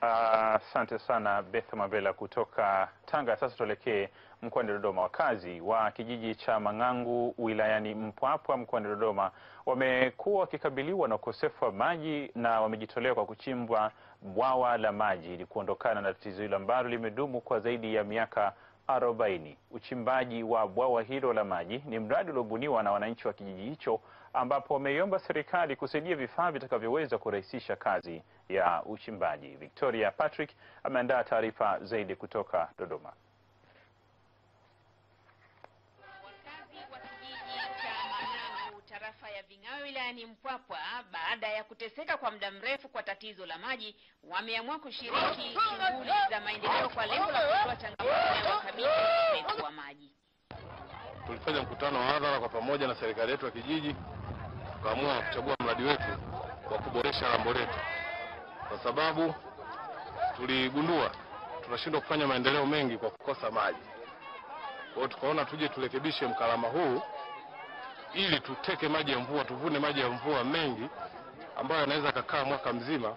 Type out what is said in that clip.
Asante sana Beth Mabela kutoka Tanga. Sasa tuelekee mkoani Dodoma. Wakazi wa kijiji cha Mang'angu wilayani Mpwapwa mkoani Dodoma wamekuwa wakikabiliwa na ukosefu wa maji na wamejitolea kwa kuchimbwa bwawa la maji ili kuondokana na tatizo hilo ambalo limedumu kwa zaidi ya miaka arobaini. Uchimbaji wa bwawa hilo la maji ni mradi uliobuniwa na wananchi wa kijiji hicho ambapo wameiomba serikali kusaidia vifaa vitakavyoweza kurahisisha kazi ya uchimbaji. Victoria Patrick ameandaa taarifa zaidi kutoka Dodoma. Tarafa ya Vingawe wilayani Mpwapwa baada ya kuteseka kwa muda mrefu kwa tatizo la maji wameamua kushiriki shughuli za maendeleo kwa lengo la kutoa changamoto inayowakabili ukosefu wa maji. Tulifanya mkutano wa hadhara kwa pamoja na serikali yetu ya kijiji, tukaamua kuchagua mradi wetu wa kuboresha lambo letu, kwa sababu tuligundua tunashindwa kufanya maendeleo mengi kwa kukosa maji. Kwa hiyo tukaona tuje turekebishe mkalama huu ili tuteke maji ya mvua, tuvune maji ya mvua mengi ambayo yanaweza kakaa mwaka mzima.